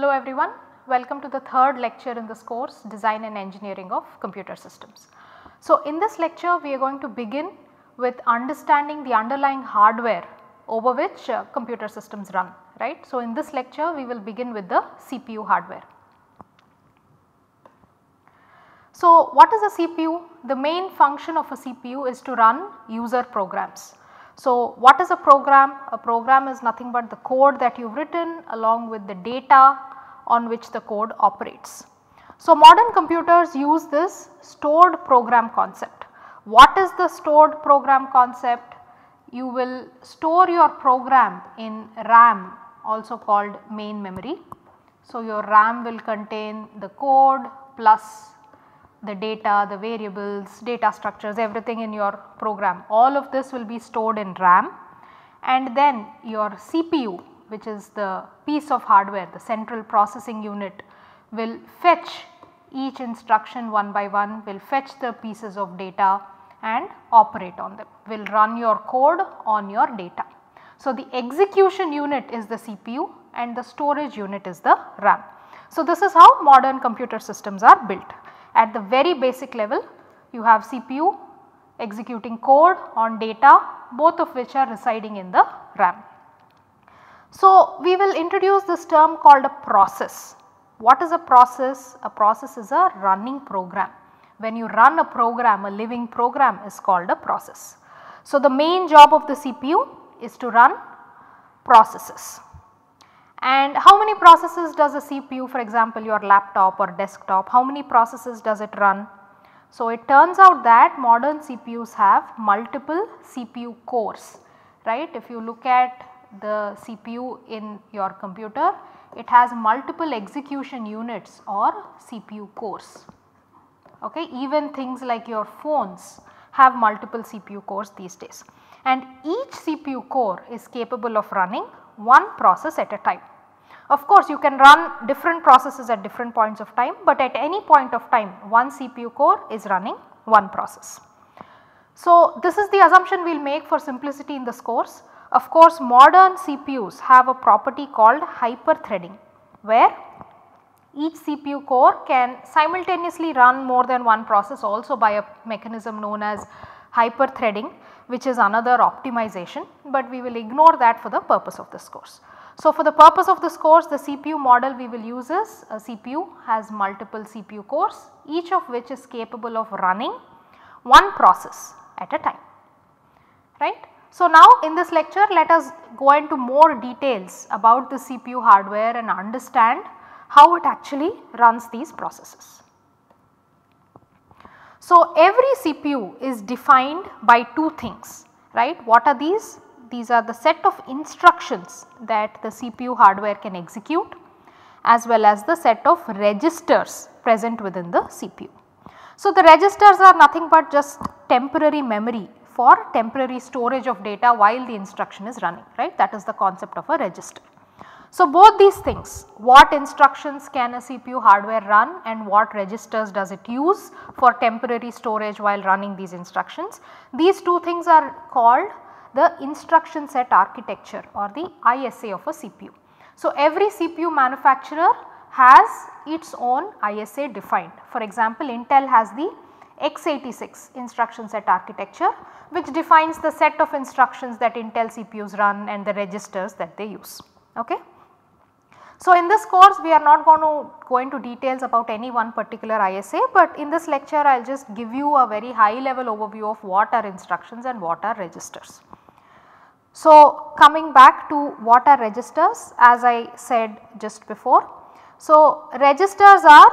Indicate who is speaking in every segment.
Speaker 1: Hello everyone, welcome to the third lecture in this course Design and Engineering of Computer Systems. So in this lecture we are going to begin with understanding the underlying hardware over which uh, computer systems run right. So in this lecture we will begin with the CPU hardware. So what is a CPU? The main function of a CPU is to run user programs. So what is a program? A program is nothing but the code that you have written along with the data on which the code operates. So modern computers use this stored program concept. What is the stored program concept? You will store your program in RAM also called main memory. So your RAM will contain the code plus the data, the variables, data structures everything in your program all of this will be stored in RAM and then your CPU which is the piece of hardware the central processing unit will fetch each instruction one by one will fetch the pieces of data and operate on them will run your code on your data. So, the execution unit is the CPU and the storage unit is the RAM. So, this is how modern computer systems are built. At the very basic level you have CPU executing code on data both of which are residing in the RAM. So, we will introduce this term called a process. What is a process? A process is a running program. When you run a program, a living program is called a process. So, the main job of the CPU is to run processes. And how many processes does a CPU for example your laptop or desktop, how many processes does it run? So, it turns out that modern CPUs have multiple CPU cores right. If you look at the CPU in your computer it has multiple execution units or CPU cores. Okay. Even things like your phones have multiple CPU cores these days and each CPU core is capable of running one process at a time. Of course, you can run different processes at different points of time, but at any point of time one CPU core is running one process. So, this is the assumption we will make for simplicity in this course. Of course, modern CPUs have a property called hyper-threading where each CPU core can simultaneously run more than one process also by a mechanism known as hyper-threading which is another optimization, but we will ignore that for the purpose of this course. So, for the purpose of this course the CPU model we will use is uh, a CPU has multiple CPU cores each of which is capable of running one process at a time right. So, now in this lecture let us go into more details about the CPU hardware and understand how it actually runs these processes. So, every CPU is defined by two things right. What are these? These are the set of instructions that the CPU hardware can execute as well as the set of registers present within the CPU. So, the registers are nothing but just temporary memory for temporary storage of data while the instruction is running right that is the concept of a register. So, both these things what instructions can a CPU hardware run and what registers does it use for temporary storage while running these instructions these two things are called the instruction set architecture or the ISA of a CPU. So, every CPU manufacturer has its own ISA defined. For example, Intel has the x86 instruction set architecture which defines the set of instructions that Intel CPUs run and the registers that they use. Okay. So, in this course we are not going to go into details about any one particular ISA, but in this lecture I will just give you a very high level overview of what are instructions and what are registers. So, coming back to what are registers as I said just before. So, registers are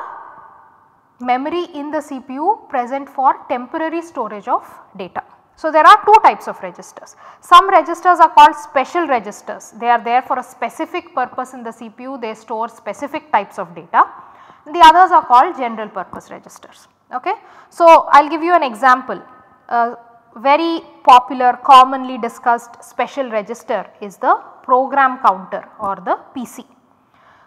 Speaker 1: memory in the CPU present for temporary storage of data. So, there are two types of registers. Some registers are called special registers. They are there for a specific purpose in the CPU. They store specific types of data. The others are called general purpose registers. Okay. So, I will give you an example. Uh, very popular commonly discussed special register is the program counter or the PC.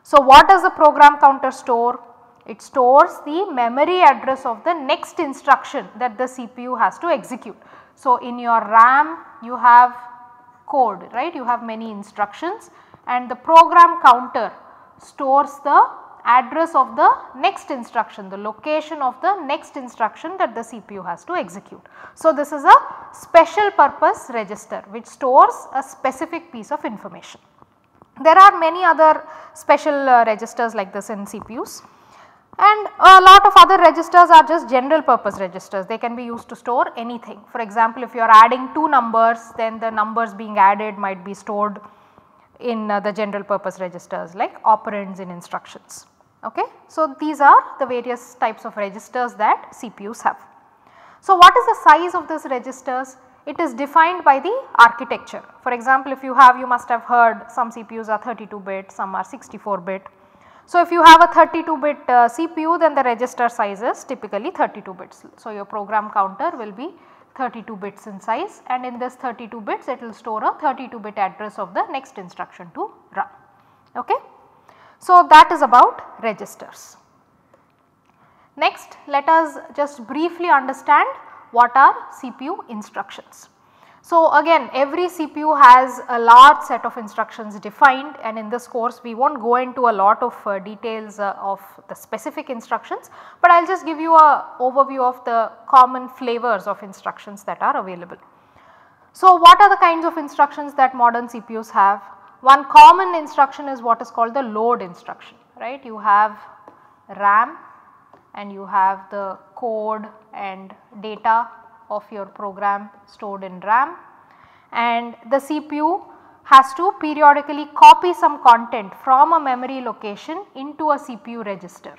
Speaker 1: So, what does the program counter store? It stores the memory address of the next instruction that the CPU has to execute. So, in your RAM you have code right you have many instructions and the program counter stores the address of the next instruction, the location of the next instruction that the CPU has to execute. So, this is a special purpose register which stores a specific piece of information. There are many other special uh, registers like this in CPUs and a lot of other registers are just general purpose registers they can be used to store anything. For example, if you are adding two numbers then the numbers being added might be stored in uh, the general purpose registers like operands in instructions. Okay. So, these are the various types of registers that CPUs have. So, what is the size of these registers? It is defined by the architecture. For example, if you have you must have heard some CPUs are 32 bit, some are 64 bit. So, if you have a 32 bit uh, CPU then the register size is typically 32 bits. So, your program counter will be 32 bits in size and in this 32 bits it will store a 32 bit address of the next instruction to run. Okay. So, that is about registers. Next let us just briefly understand what are CPU instructions. So, again every CPU has a large set of instructions defined and in this course we will not go into a lot of uh, details uh, of the specific instructions, but I will just give you a overview of the common flavors of instructions that are available. So, what are the kinds of instructions that modern CPUs have? One common instruction is what is called the load instruction, right. You have RAM and you have the code and data of your program stored in RAM and the CPU has to periodically copy some content from a memory location into a CPU register.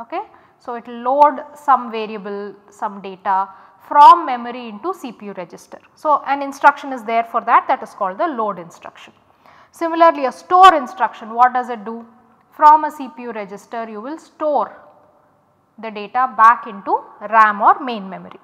Speaker 1: Okay. So, it will load some variable, some data from memory into CPU register. So, an instruction is there for that that is called the load instruction. Similarly, a store instruction what does it do? From a CPU register you will store the data back into RAM or main memory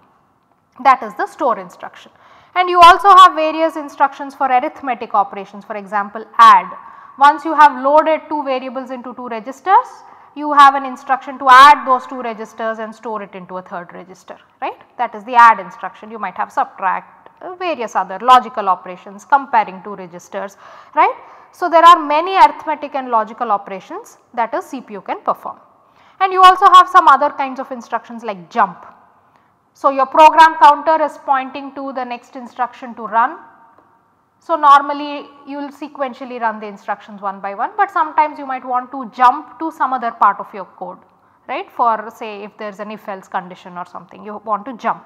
Speaker 1: that is the store instruction. And you also have various instructions for arithmetic operations for example add. Once you have loaded two variables into two registers you have an instruction to add those two registers and store it into a third register right that is the add instruction you might have subtract various other logical operations comparing two registers right. So, there are many arithmetic and logical operations that a CPU can perform and you also have some other kinds of instructions like jump. So, your program counter is pointing to the next instruction to run. So, normally you will sequentially run the instructions one by one, but sometimes you might want to jump to some other part of your code right for say if there is an if else condition or something you want to jump.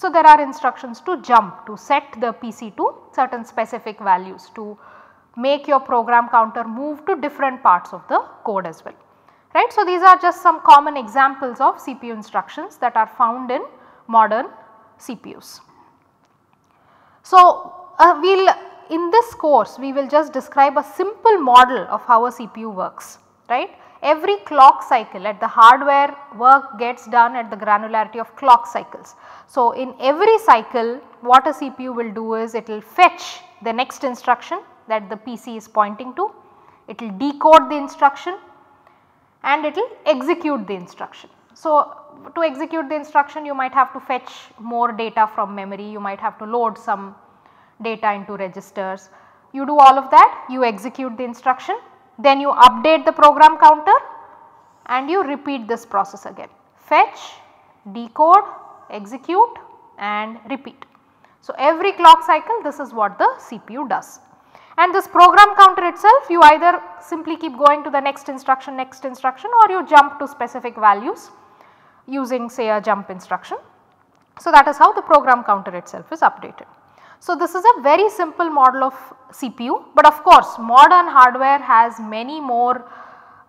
Speaker 1: So, there are instructions to jump to set the PC to certain specific values to make your program counter move to different parts of the code as well right. So, these are just some common examples of CPU instructions that are found in modern CPUs. So, uh, we will in this course we will just describe a simple model of how a CPU works right every clock cycle at the hardware work gets done at the granularity of clock cycles. So, in every cycle what a CPU will do is it will fetch the next instruction that the PC is pointing to, it will decode the instruction and it will execute the instruction. So, to execute the instruction you might have to fetch more data from memory, you might have to load some data into registers. You do all of that, you execute the instruction then you update the program counter and you repeat this process again. Fetch, decode, execute and repeat. So, every clock cycle this is what the CPU does. And this program counter itself you either simply keep going to the next instruction, next instruction or you jump to specific values using say a jump instruction. So, that is how the program counter itself is updated. So, this is a very simple model of CPU, but of course modern hardware has many more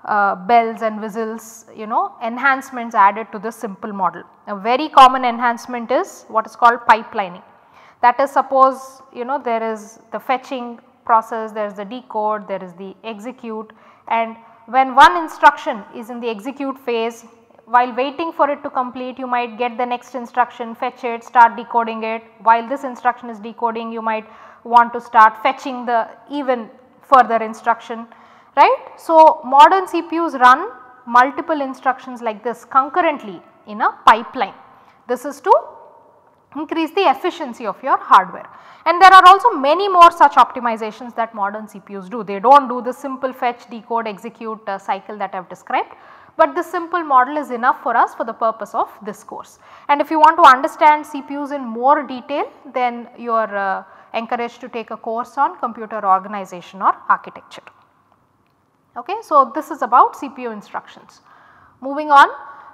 Speaker 1: uh, bells and whistles you know enhancements added to this simple model. A very common enhancement is what is called pipelining. That is suppose you know there is the fetching process, there is the decode, there is the execute and when one instruction is in the execute phase while waiting for it to complete you might get the next instruction fetch it start decoding it while this instruction is decoding you might want to start fetching the even further instruction right. So, modern CPUs run multiple instructions like this concurrently in a pipeline. This is to increase the efficiency of your hardware. And there are also many more such optimizations that modern CPUs do. They do not do the simple fetch, decode, execute uh, cycle that I have described, but this simple model is enough for us for the purpose of this course. And if you want to understand CPUs in more detail then you are uh, encouraged to take a course on computer organization or architecture. Okay, so this is about CPU instructions. Moving on,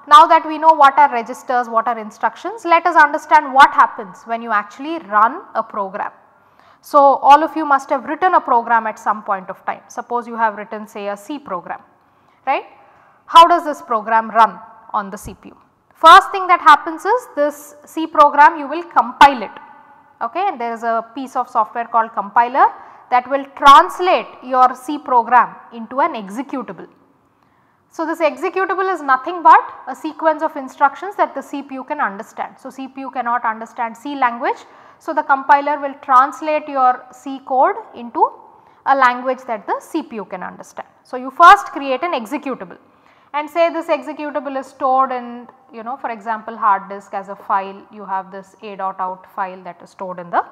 Speaker 1: now that we know what are registers, what are instructions, let us understand what happens when you actually run a program. So, all of you must have written a program at some point of time. Suppose you have written say a C program, right. How does this program run on the CPU? First thing that happens is this C program you will compile it okay and there is a piece of software called compiler that will translate your C program into an executable. So, this executable is nothing but a sequence of instructions that the CPU can understand. So, CPU cannot understand C language. So, the compiler will translate your C code into a language that the CPU can understand. So, you first create an executable and say this executable is stored in you know for example hard disk as a file you have this a.out file that is stored in the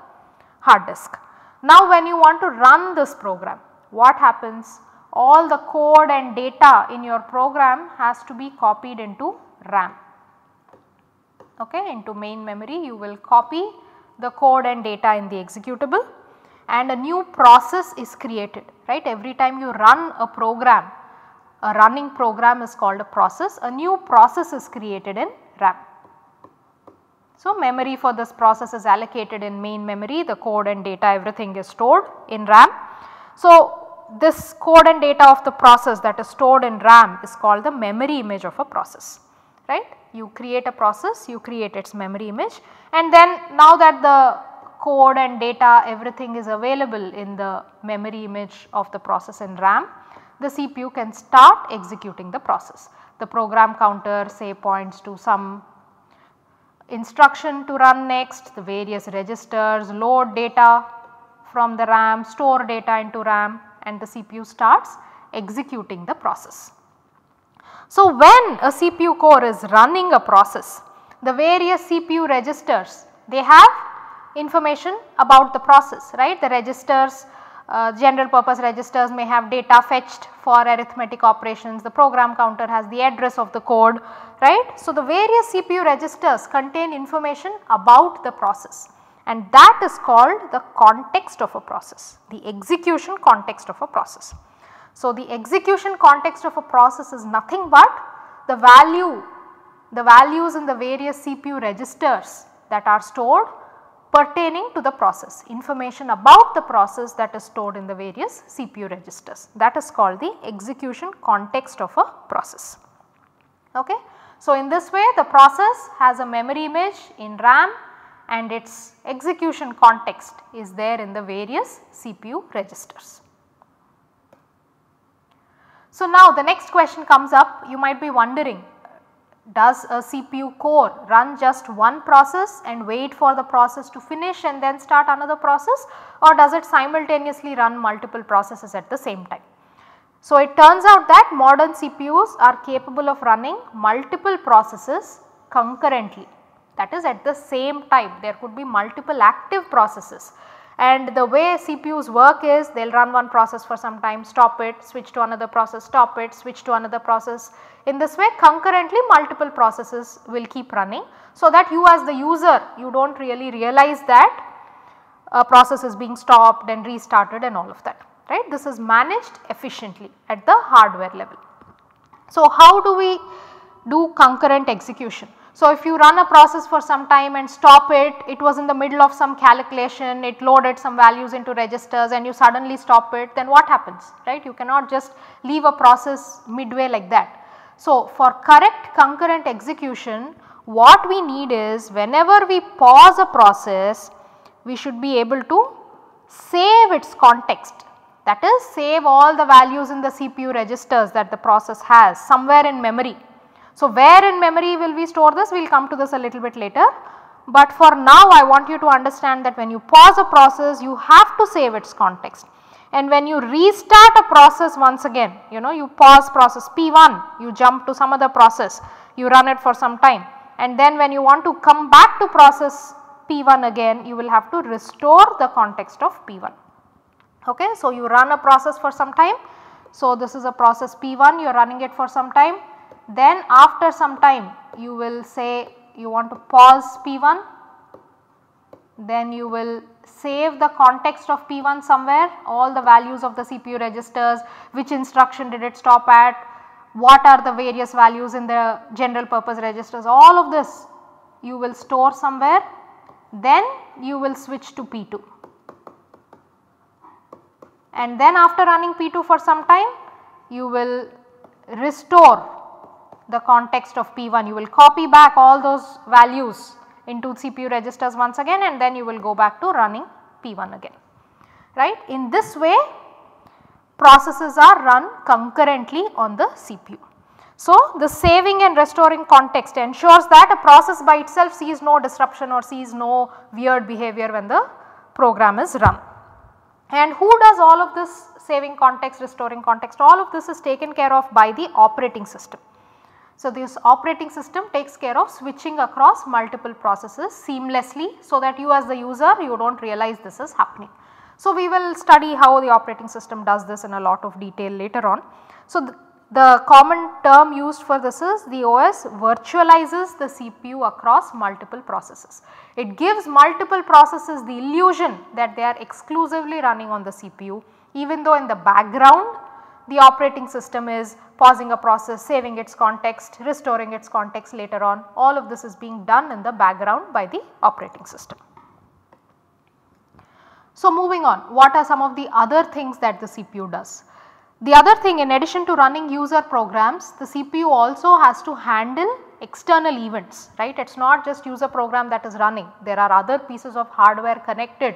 Speaker 1: hard disk. Now when you want to run this program what happens all the code and data in your program has to be copied into RAM. Okay, into main memory you will copy the code and data in the executable and a new process is created right every time you run a program a running program is called a process a new process is created in RAM. So, memory for this process is allocated in main memory the code and data everything is stored in RAM. So, this code and data of the process that is stored in RAM is called the memory image of a process right. You create a process, you create its memory image and then now that the code and data everything is available in the memory image of the process in RAM, the CPU can start executing the process. The program counter say points to some instruction to run next, the various registers, load data from the RAM, store data into RAM and the CPU starts executing the process. So, when a CPU core is running a process, the various CPU registers they have information about the process right the registers uh, general purpose registers may have data fetched for arithmetic operations, the program counter has the address of the code right. So, the various CPU registers contain information about the process and that is called the context of a process, the execution context of a process. So, the execution context of a process is nothing but the value, the values in the various CPU registers that are stored pertaining to the process, information about the process that is stored in the various CPU registers that is called the execution context of a process. Okay. So, in this way the process has a memory image in RAM and its execution context is there in the various CPU registers. So, now the next question comes up you might be wondering does a CPU core run just one process and wait for the process to finish and then start another process or does it simultaneously run multiple processes at the same time. So, it turns out that modern CPUs are capable of running multiple processes concurrently that is at the same time there could be multiple active processes and the way CPUs work is they will run one process for some time, stop it, switch to another process, stop it, switch to another process. In this way concurrently multiple processes will keep running so that you as the user you do not really realize that a process is being stopped and restarted and all of that right. This is managed efficiently at the hardware level. So, how do we do concurrent execution? So, if you run a process for some time and stop it, it was in the middle of some calculation, it loaded some values into registers and you suddenly stop it, then what happens, right? You cannot just leave a process midway like that. So, for correct concurrent execution, what we need is whenever we pause a process, we should be able to save its context that is save all the values in the CPU registers that the process has somewhere in memory so, where in memory will we store this? We will come to this a little bit later. But for now I want you to understand that when you pause a process you have to save its context. And when you restart a process once again, you know you pause process P1, you jump to some other process, you run it for some time and then when you want to come back to process P1 again you will have to restore the context of P1. Okay. So, you run a process for some time. So, this is a process P1 you are running it for some time then after some time you will say you want to pause P1 then you will save the context of P1 somewhere all the values of the CPU registers which instruction did it stop at what are the various values in the general purpose registers all of this you will store somewhere then you will switch to P2 and then after running P2 for some time you will restore the context of P1 you will copy back all those values into CPU registers once again and then you will go back to running P1 again right. In this way processes are run concurrently on the CPU. So, the saving and restoring context ensures that a process by itself sees no disruption or sees no weird behavior when the program is run. And who does all of this saving context, restoring context, all of this is taken care of by the operating system. So, this operating system takes care of switching across multiple processes seamlessly so that you as the user you do not realize this is happening. So, we will study how the operating system does this in a lot of detail later on. So, the, the common term used for this is the OS virtualizes the CPU across multiple processes. It gives multiple processes the illusion that they are exclusively running on the CPU even though in the background the operating system is pausing a process, saving its context, restoring its context later on. All of this is being done in the background by the operating system. So, moving on what are some of the other things that the CPU does? The other thing in addition to running user programs the CPU also has to handle external events right it is not just user program that is running there are other pieces of hardware connected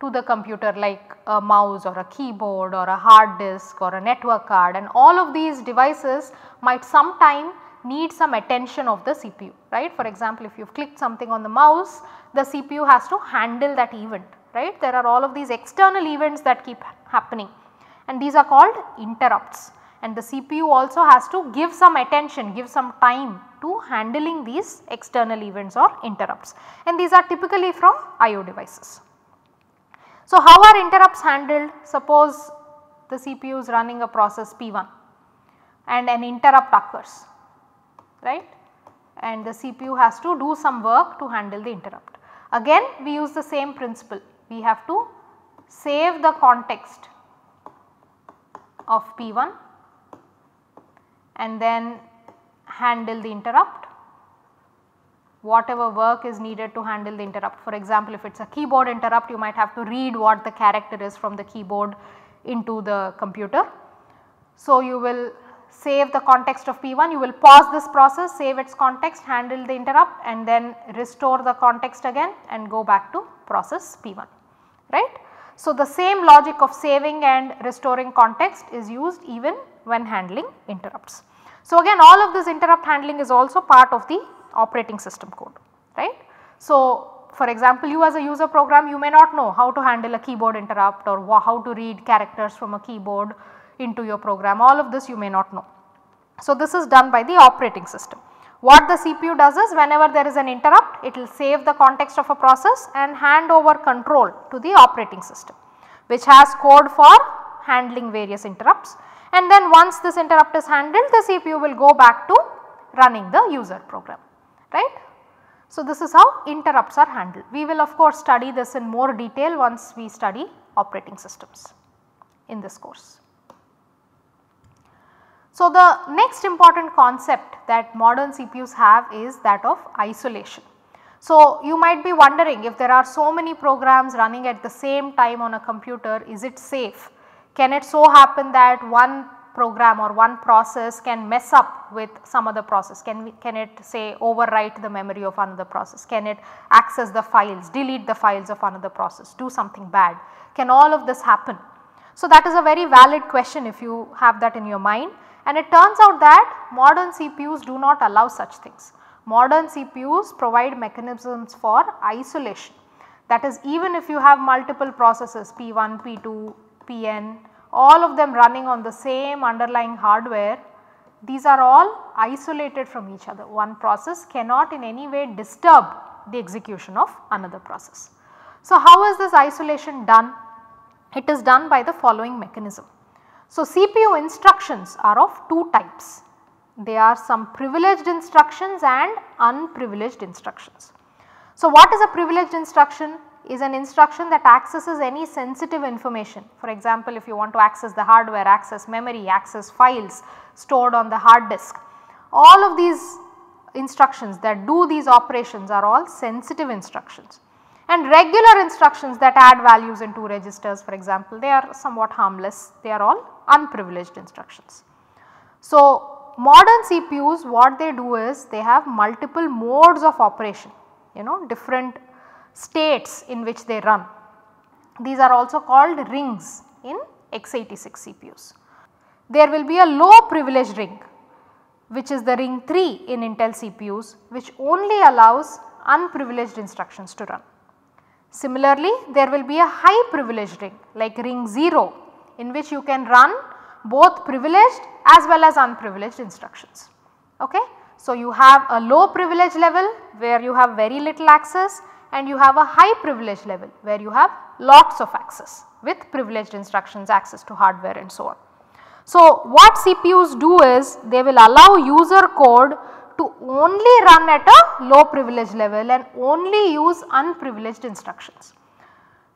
Speaker 1: to the computer like a mouse or a keyboard or a hard disk or a network card and all of these devices might sometime need some attention of the CPU right. For example, if you have clicked something on the mouse the CPU has to handle that event right. There are all of these external events that keep happening and these are called interrupts and the CPU also has to give some attention, give some time to handling these external events or interrupts and these are typically from IO devices. So, how are interrupts handled? Suppose the CPU is running a process P1 and an interrupt occurs right and the CPU has to do some work to handle the interrupt. Again we use the same principle we have to save the context of P1 and then handle the interrupt whatever work is needed to handle the interrupt. For example, if it is a keyboard interrupt you might have to read what the character is from the keyboard into the computer. So, you will save the context of P1, you will pause this process, save its context, handle the interrupt and then restore the context again and go back to process P1, right. So, the same logic of saving and restoring context is used even when handling interrupts. So, again all of this interrupt handling is also part of the operating system code right. So, for example you as a user program you may not know how to handle a keyboard interrupt or how to read characters from a keyboard into your program all of this you may not know. So, this is done by the operating system. What the CPU does is whenever there is an interrupt it will save the context of a process and hand over control to the operating system which has code for handling various interrupts and then once this interrupt is handled the CPU will go back to running the user program right. So, this is how interrupts are handled. We will of course study this in more detail once we study operating systems in this course. So, the next important concept that modern CPUs have is that of isolation. So, you might be wondering if there are so many programs running at the same time on a computer is it safe? Can it so happen that one program or one process can mess up with some other process? Can, we, can it say overwrite the memory of another process? Can it access the files, delete the files of another process, do something bad? Can all of this happen? So, that is a very valid question if you have that in your mind and it turns out that modern CPUs do not allow such things. Modern CPUs provide mechanisms for isolation that is even if you have multiple processes P1, P2, Pn all of them running on the same underlying hardware, these are all isolated from each other. One process cannot in any way disturb the execution of another process. So, how is this isolation done? It is done by the following mechanism. So, CPU instructions are of two types. They are some privileged instructions and unprivileged instructions. So, what is a privileged instruction? Is an instruction that accesses any sensitive information. For example, if you want to access the hardware, access memory, access files stored on the hard disk. All of these instructions that do these operations are all sensitive instructions and regular instructions that add values into registers for example they are somewhat harmless they are all unprivileged instructions. So, modern CPUs what they do is they have multiple modes of operation you know different states in which they run. These are also called rings in x86 CPUs. There will be a low privilege ring which is the ring 3 in Intel CPUs which only allows unprivileged instructions to run. Similarly, there will be a high privilege ring like ring 0 in which you can run both privileged as well as unprivileged instructions. Okay? So, you have a low privilege level where you have very little access and you have a high privilege level where you have lots of access with privileged instructions access to hardware and so on. So, what CPUs do is they will allow user code to only run at a low privilege level and only use unprivileged instructions.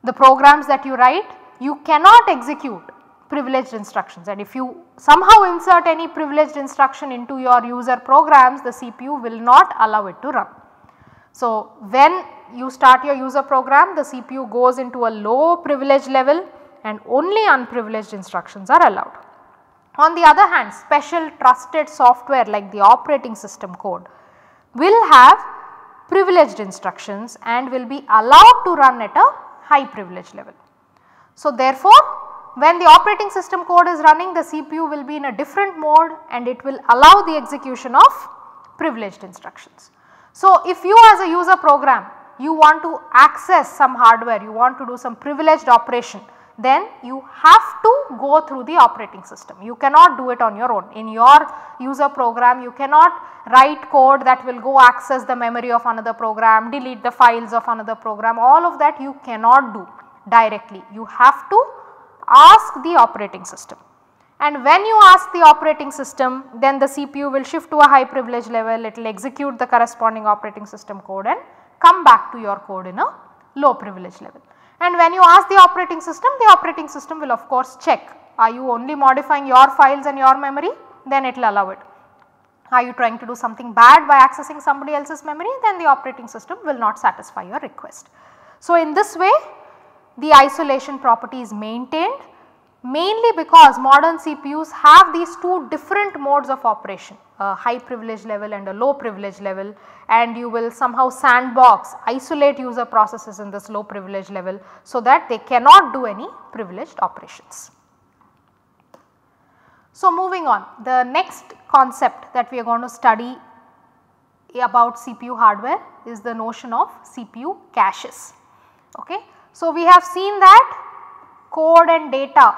Speaker 1: The programs that you write you cannot execute privileged instructions and if you somehow insert any privileged instruction into your user programs the CPU will not allow it to run. So, when you start your user program the CPU goes into a low privilege level and only unprivileged instructions are allowed. On the other hand special trusted software like the operating system code will have privileged instructions and will be allowed to run at a high privilege level. So, therefore, when the operating system code is running the CPU will be in a different mode and it will allow the execution of privileged instructions. So, if you as a user program you want to access some hardware, you want to do some privileged operation then you have to go through the operating system. You cannot do it on your own. In your user program you cannot write code that will go access the memory of another program, delete the files of another program all of that you cannot do directly. You have to ask the operating system. And when you ask the operating system then the CPU will shift to a high privilege level, it will execute the corresponding operating system code and come back to your code in a low privilege level. And when you ask the operating system, the operating system will of course check are you only modifying your files and your memory then it will allow it. Are you trying to do something bad by accessing somebody else's memory then the operating system will not satisfy your request. So, in this way the isolation property is maintained mainly because modern CPUs have these two different modes of operation a high privilege level and a low privilege level and you will somehow sandbox isolate user processes in this low privilege level so that they cannot do any privileged operations. So, moving on the next concept that we are going to study about CPU hardware is the notion of CPU caches. Okay. So, we have seen that code and data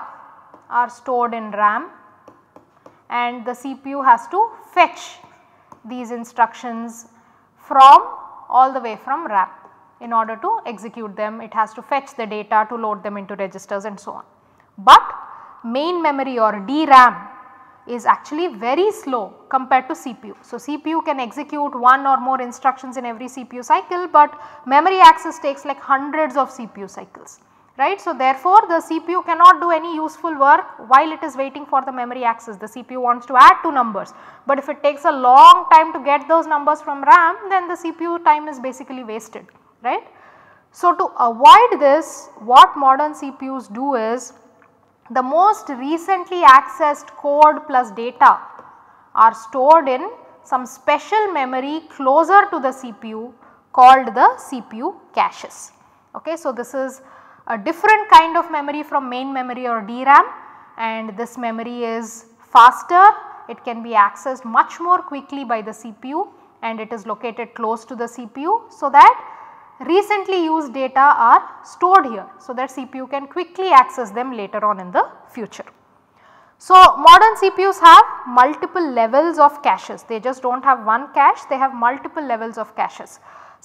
Speaker 1: are stored in RAM and the CPU has to fetch these instructions from all the way from RAM. In order to execute them it has to fetch the data to load them into registers and so on. But main memory or DRAM is actually very slow compared to CPU. So, CPU can execute one or more instructions in every CPU cycle, but memory access takes like hundreds of CPU cycles right. So, therefore, the CPU cannot do any useful work while it is waiting for the memory access. The CPU wants to add two numbers, but if it takes a long time to get those numbers from RAM then the CPU time is basically wasted right. So, to avoid this what modern CPUs do is the most recently accessed code plus data are stored in some special memory closer to the CPU called the CPU caches. Okay. So, this is a different kind of memory from main memory or DRAM and this memory is faster, it can be accessed much more quickly by the CPU and it is located close to the CPU so that recently used data are stored here so that CPU can quickly access them later on in the future. So, modern CPUs have multiple levels of caches, they just do not have one cache, they have multiple levels of caches.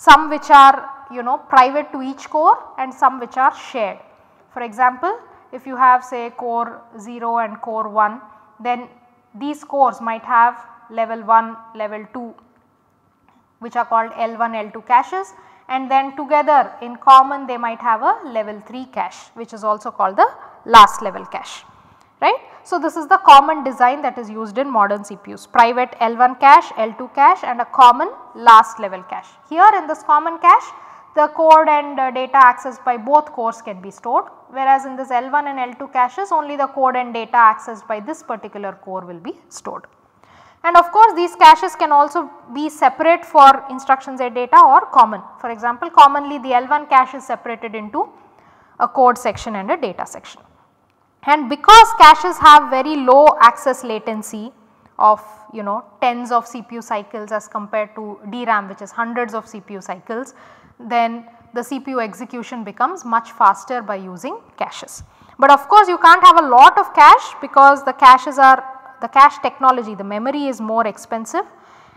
Speaker 1: Some which are you know private to each core and some which are shared. For example, if you have say core 0 and core 1 then these cores might have level 1, level 2 which are called L1, L2 caches and then together in common they might have a level 3 cache which is also called the last level cache right. So, this is the common design that is used in modern CPUs private L1 cache, L2 cache and a common last level cache. Here in this common cache the code and uh, data accessed by both cores can be stored whereas in this L1 and L2 caches only the code and data accessed by this particular core will be stored. And of course these caches can also be separate for instruction set data or common. For example commonly the L1 cache is separated into a code section and a data section. And because caches have very low access latency of you know tens of CPU cycles as compared to DRAM which is hundreds of CPU cycles then the CPU execution becomes much faster by using caches. But of course you can't have a lot of cache because the caches are the cache technology the memory is more expensive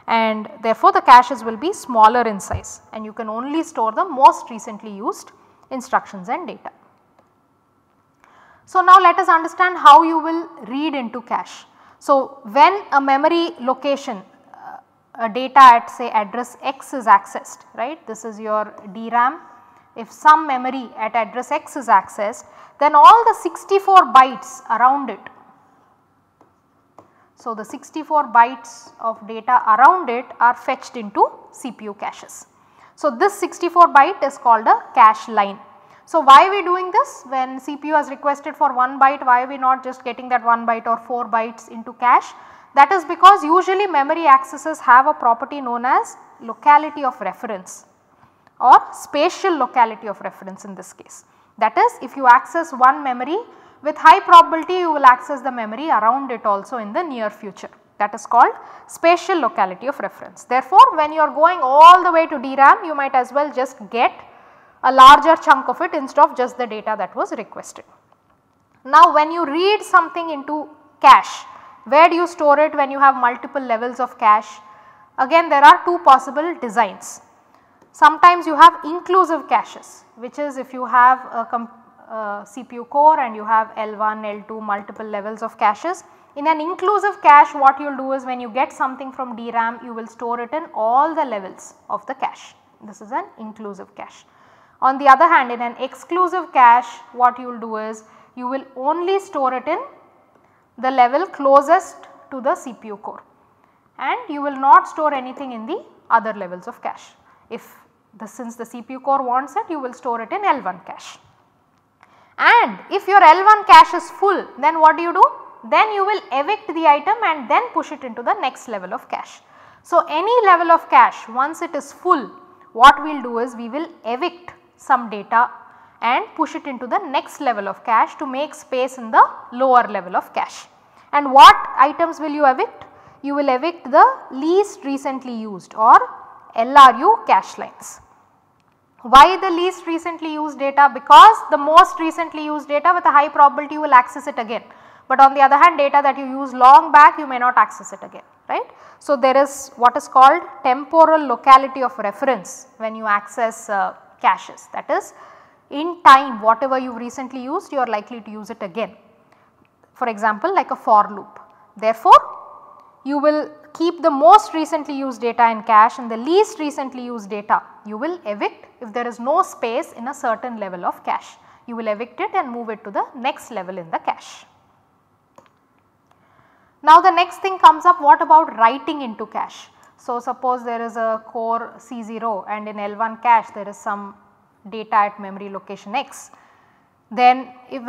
Speaker 1: and therefore the caches will be smaller in size and you can only store the most recently used instructions and data. So now let us understand how you will read into cache. So when a memory location uh, a data at say address x is accessed right this is your DRAM if some memory at address x is accessed then all the 64 bytes around it. So, the 64 bytes of data around it are fetched into CPU caches. So, this 64 byte is called a cache line. So, why are we doing this when CPU has requested for 1 byte why are we not just getting that 1 byte or 4 bytes into cache that is because usually memory accesses have a property known as locality of reference or spatial locality of reference in this case. That is if you access one memory with high probability you will access the memory around it also in the near future that is called spatial locality of reference. Therefore, when you are going all the way to DRAM you might as well just get a larger chunk of it instead of just the data that was requested. Now, when you read something into cache where do you store it when you have multiple levels of cache? Again there are two possible designs. Sometimes you have inclusive caches which is if you have a, a CPU core and you have L1, L2 multiple levels of caches. In an inclusive cache what you will do is when you get something from DRAM you will store it in all the levels of the cache. This is an inclusive cache. On the other hand in an exclusive cache what you will do is you will only store it in the level closest to the CPU core and you will not store anything in the other levels of cache. If the since the CPU core wants it you will store it in L1 cache. And if your L1 cache is full then what do you do? Then you will evict the item and then push it into the next level of cache. So, any level of cache once it is full what we will do is we will evict some data and push it into the next level of cache to make space in the lower level of cache. And what items will you evict? You will evict the least recently used or LRU cache lines. Why the least recently used data? Because the most recently used data with a high probability you will access it again. But on the other hand data that you use long back you may not access it again right. So, there is what is called temporal locality of reference when you access uh, caches that is in time whatever you recently used you are likely to use it again. For example like a for loop. Therefore, you will keep the most recently used data in cache and the least recently used data you will evict if there is no space in a certain level of cache. You will evict it and move it to the next level in the cache. Now the next thing comes up what about writing into cache. So suppose there is a core C0 and in L1 cache there is some data at memory location x. Then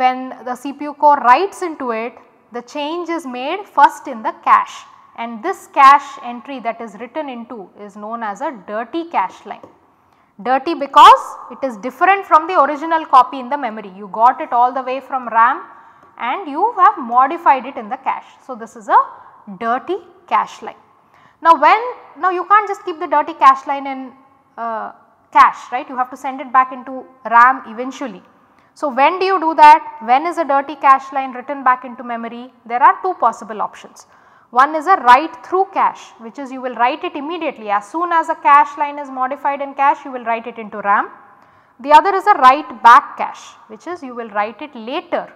Speaker 1: when the CPU core writes into it the change is made first in the cache and this cache entry that is written into is known as a dirty cache line. Dirty because it is different from the original copy in the memory. You got it all the way from RAM and you have modified it in the cache. So, this is a dirty cache line. Now, when now you can't just keep the dirty cache line in uh, cache right you have to send it back into RAM eventually. So, when do you do that? When is a dirty cache line written back into memory? There are two possible options. One is a write through cache which is you will write it immediately as soon as a cache line is modified in cache you will write it into RAM. The other is a write back cache which is you will write it later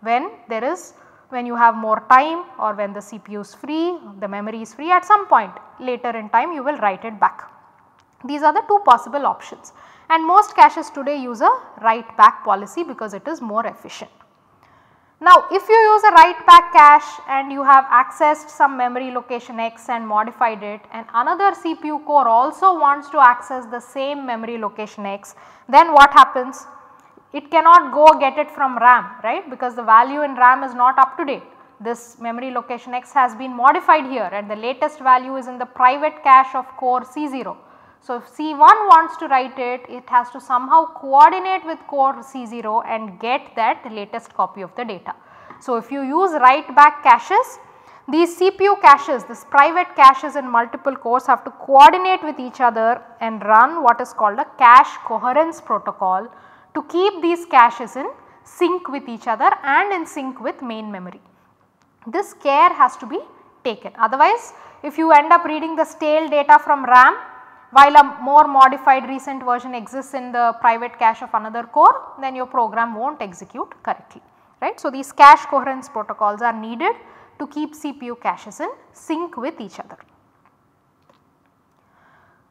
Speaker 1: when there is when you have more time or when the CPU is free, the memory is free at some point later in time you will write it back. These are the two possible options and most caches today use a write back policy because it is more efficient. Now if you use a write back cache and you have accessed some memory location X and modified it and another CPU core also wants to access the same memory location X then what happens? It cannot go get it from RAM right because the value in RAM is not up to date. This memory location X has been modified here and the latest value is in the private cache of core C0. So, if C1 wants to write it, it has to somehow coordinate with core C0 and get that latest copy of the data. So, if you use write back caches, these CPU caches, this private caches in multiple cores have to coordinate with each other and run what is called a cache coherence protocol to keep these caches in sync with each other and in sync with main memory. This care has to be taken otherwise if you end up reading the stale data from RAM while a more modified recent version exists in the private cache of another core then your program will not execute correctly right. So, these cache coherence protocols are needed to keep CPU caches in sync with each other.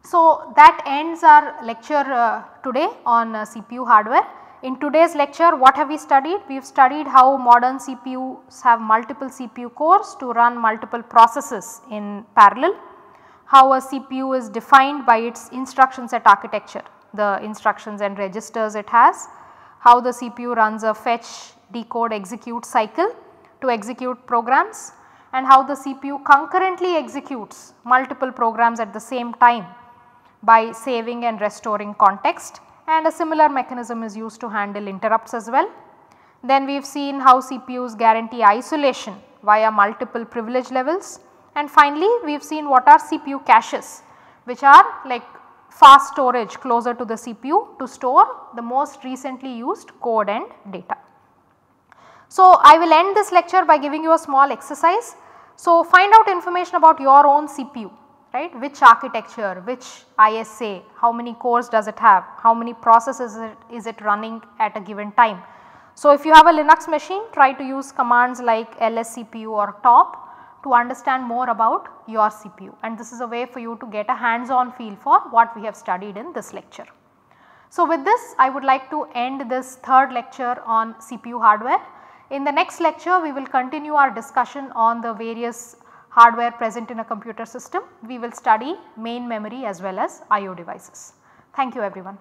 Speaker 1: So, that ends our lecture uh, today on uh, CPU hardware. In today's lecture what have we studied? We have studied how modern CPUs have multiple CPU cores to run multiple processes in parallel how a CPU is defined by its instruction set architecture, the instructions and registers it has, how the CPU runs a fetch, decode, execute cycle to execute programs and how the CPU concurrently executes multiple programs at the same time by saving and restoring context and a similar mechanism is used to handle interrupts as well. Then we have seen how CPUs guarantee isolation via multiple privilege levels and finally, we have seen what are CPU caches which are like fast storage closer to the CPU to store the most recently used code and data. So, I will end this lecture by giving you a small exercise. So, find out information about your own CPU right which architecture, which ISA, how many cores does it have, how many processes is it, is it running at a given time. So, if you have a Linux machine try to use commands like lscpu or top to understand more about your CPU and this is a way for you to get a hands on feel for what we have studied in this lecture. So, with this I would like to end this third lecture on CPU hardware. In the next lecture we will continue our discussion on the various hardware present in a computer system. We will study main memory as well as IO devices. Thank you everyone.